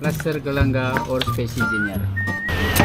Laser Galanga or Specie Junior.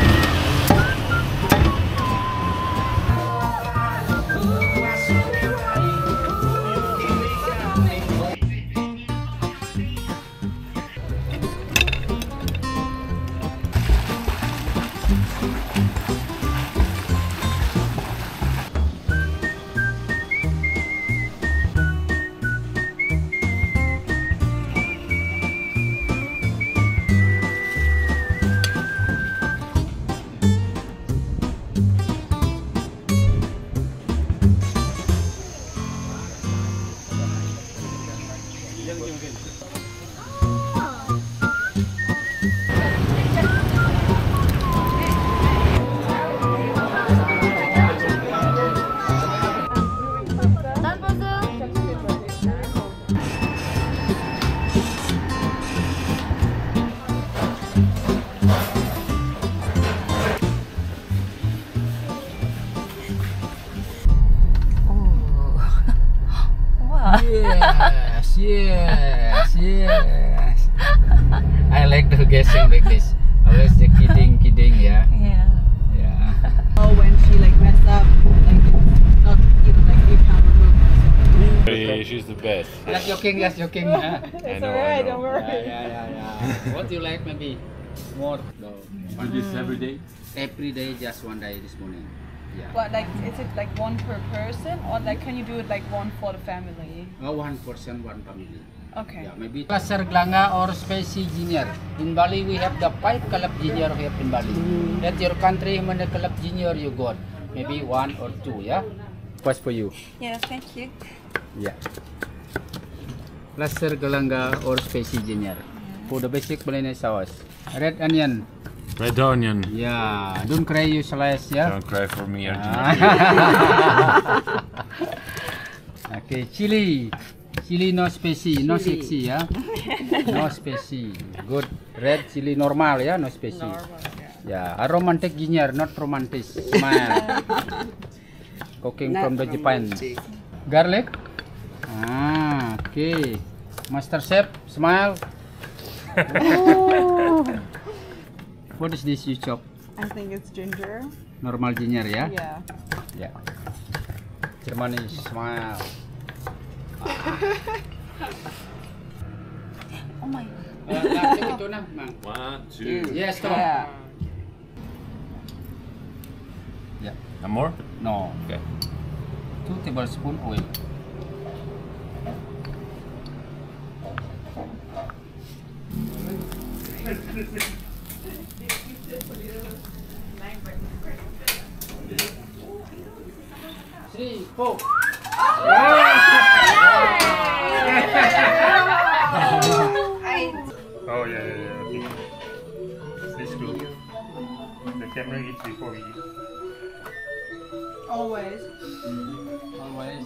Joking, just joking. Yeah, I know, alright, don't worry. yeah, yeah, yeah. What you like maybe more though. Do this every day? Every day, just one day this morning. Yeah. But like, is it like one per person, or like can you do it like one for the family? Oh, one person, one family. Okay. Yeah, maybe Laser Glanga or Specie Junior. In Bali, we have the five club junior here in Bali. That your country, how many club junior you got? Maybe one or two, yeah? What's for you? Yeah, thank you. Yeah. Laser Galanga or Specie Junior. For the basic Balinese sauce. Red onion. Red onion. Yeah. Don't cry you slice, yeah? Don't cry for me, Arjun. okay, chili. Chili no spicy, no sexy ya. No spicy. Good. Red chili normal ya, no spicy. Ya, a romantic ginger, not romantic. Smile. Cooking from the Japan. Garlic. Ah, okay. Master chef, smile. What is this you chop? I think it's ginger. Normal ginger ya? Yeah. Ya. Germany smile. Oh my. itu nah, Mang. One, two. Yes, stop. Yeah. Yeah. And more? No. Okay. Two tablespoon oil. Three, four. Oh yeah, yeah, yeah. Okay. This good. The camera eats before we eat. Always. Always.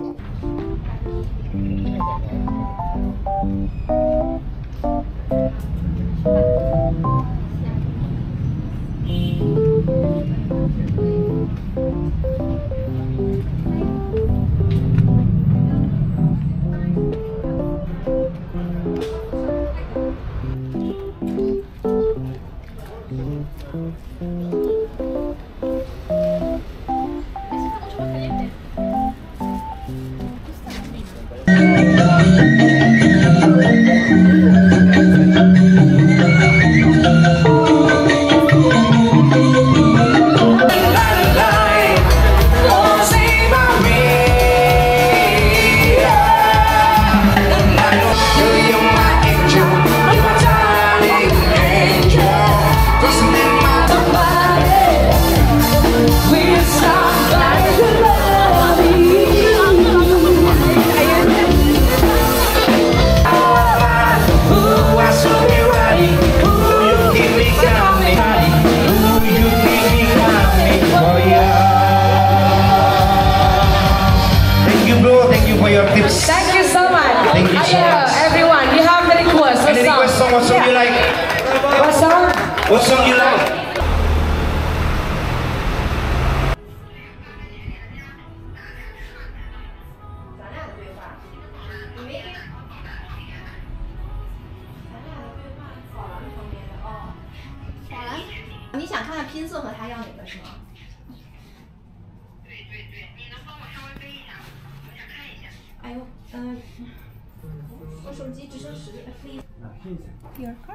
你想看看拼色和他要哪个是吗？对对对你能帮我稍微背一下吗？我想看一下。哎呦嗯我手机只剩十个 f 一来看一下。第二个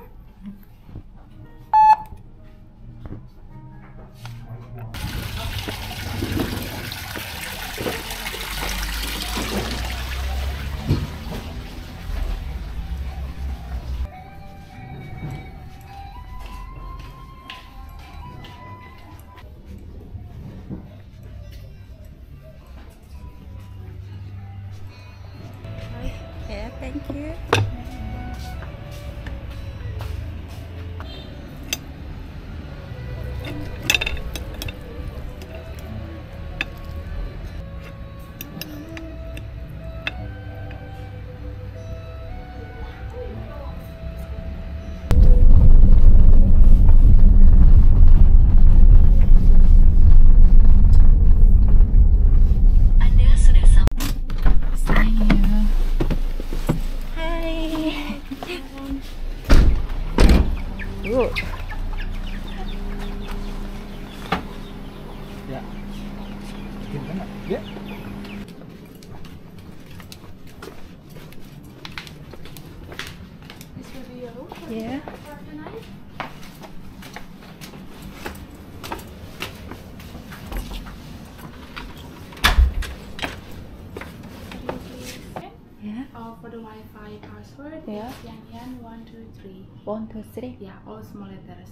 Yan one two three. One, two, three. Yeah, all small letters.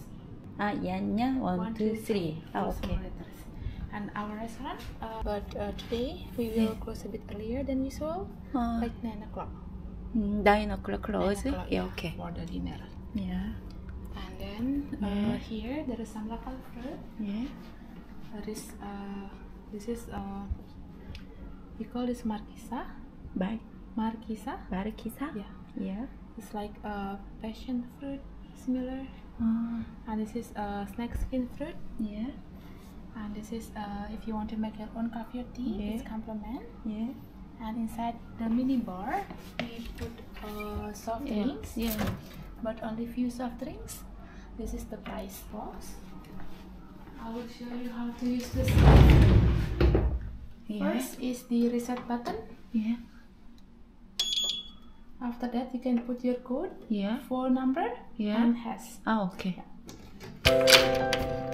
Ah, yan yan. One, two, three. Ah, all okay. small letters. And our restaurant, uh, but uh, today we will close a bit earlier than usual, Uh, like nine o'clock. mm, nine o'clock close. Nine o'clock, Yeah, okay. For the dinner. Yeah. And then uh, Yeah. here there is some local fruit. Yeah. There is uh, this is uh, we call this marquisa. Bye. Marquisa. Barikisa. Yeah, Yeah. It's like a passion fruit, similar. Uh, And this is a snack skin fruit. yeah. And this is uh, if you want to make your own coffee or tea, it's Yeah. complement. Yeah. And inside the mini bar, we put uh, soft Yeah. drinks, Yeah. but only few soft drinks. This is the price box. I will show you how to use this. Yeah. First is the reset button. Yeah. After that, you can put your code, Yeah. phone number, Yeah. and hash. Ah, okay. It's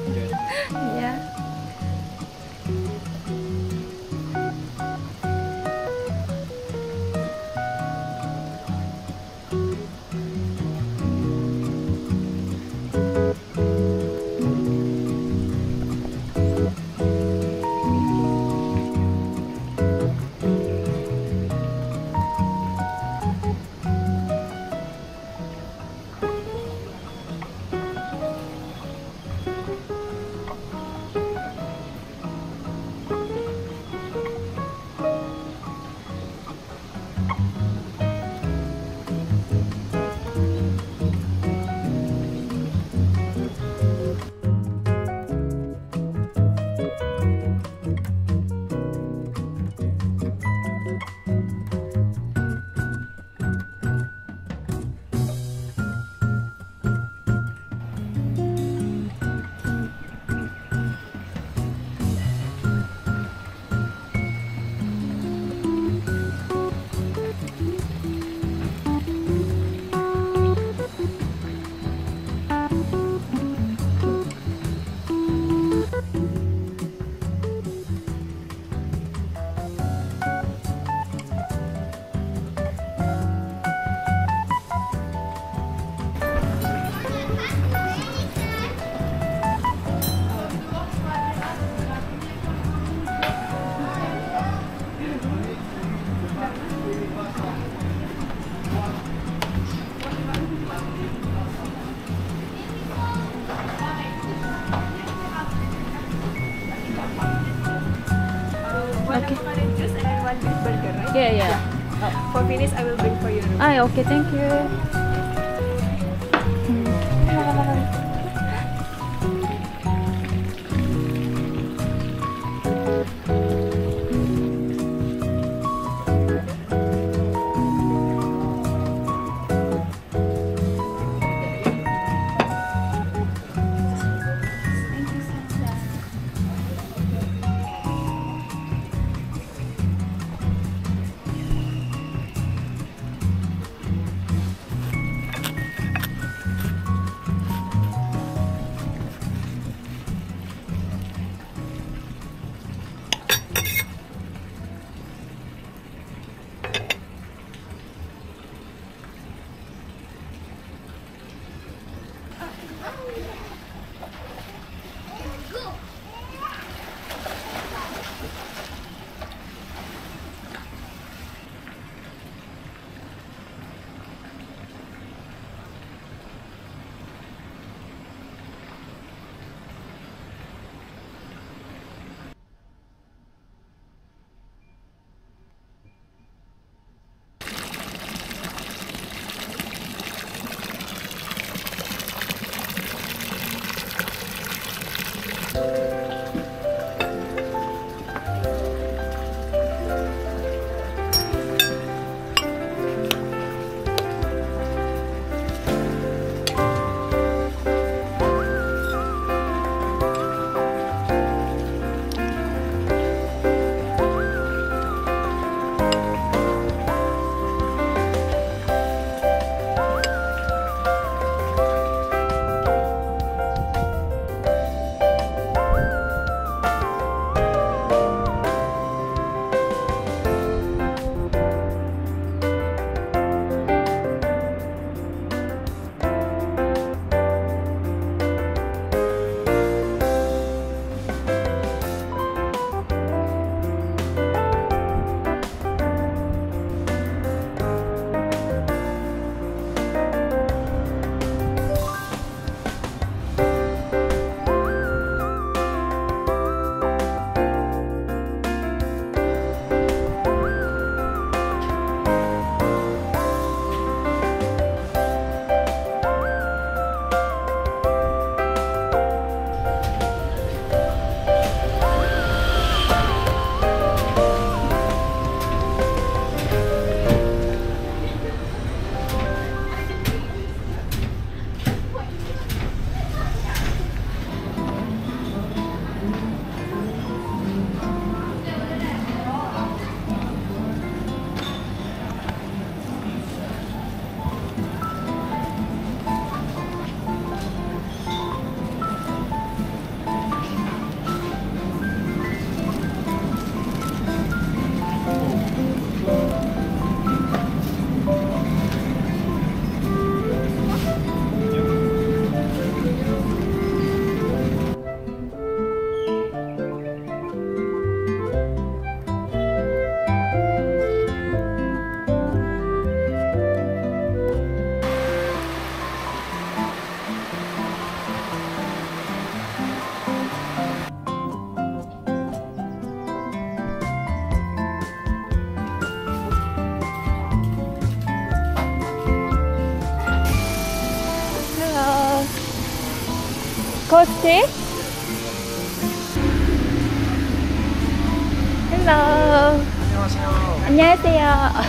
Okay. Yeah, yeah. Oh. For finish, I will bring for you. Ah, okay, thank you.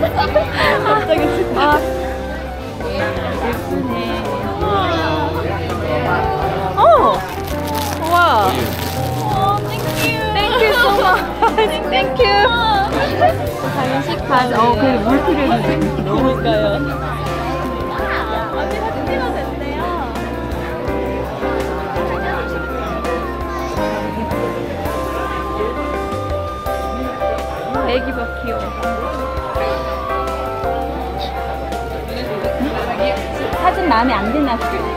congratulations. 아, 예쁘네. 어, 와. Oh, so much. Thank you. 간식 반, 어, 그 물티를 그러니까요. 마음에 안 드나? Di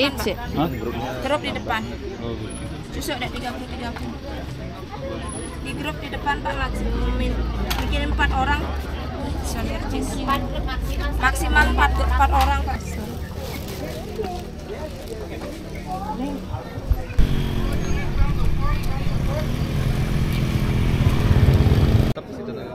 Inci. Grup di depan. Oh. Susuk dah 33 30. Di grup di depan Pak maksimum bikin 4 orang. Sonir Maksimal 4 4 orang Pak. Tetap di situ, nah.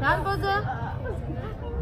다음 포즈. 점프. Title-nya One more, one more. Oke. Ya, beres. Next. 옛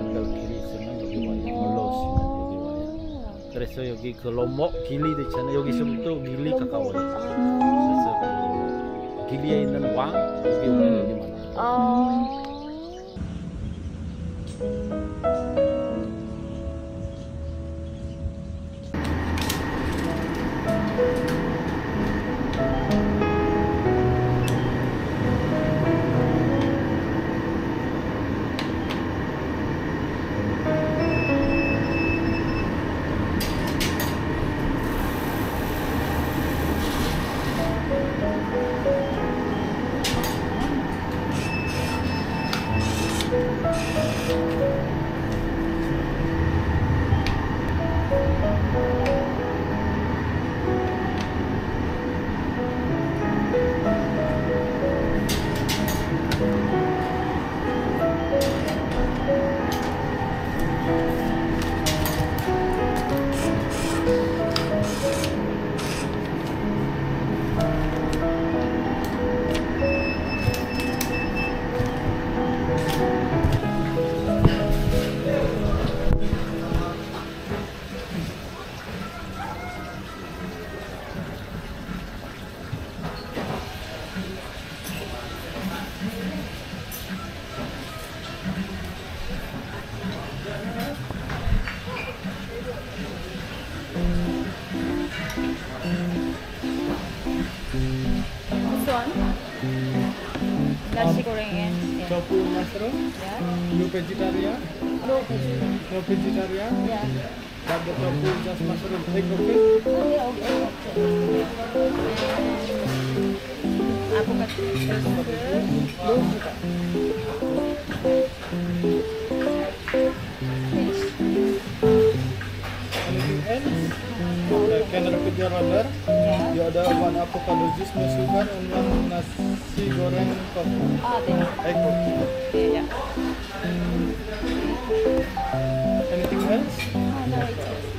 은 데 길이 있으면 여기 와요. 놀러 오시면 여기 와요. 그래서 여기 그 로목 길리도 있잖아요. 여기서부터 길리 가까워요. 그래서 그 길리에 있는 왕 여기 오면 여기 많아요. This one. Nasi goreng ya. ya. vegetarian. Vegetarian. Ya. Repeat your order? Yeah. You order one avocado juice, and one nasi goreng tofu. Ah, then. Egg okay. Okay, yeah. Anything else? Ah, no, it's.